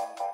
Bye.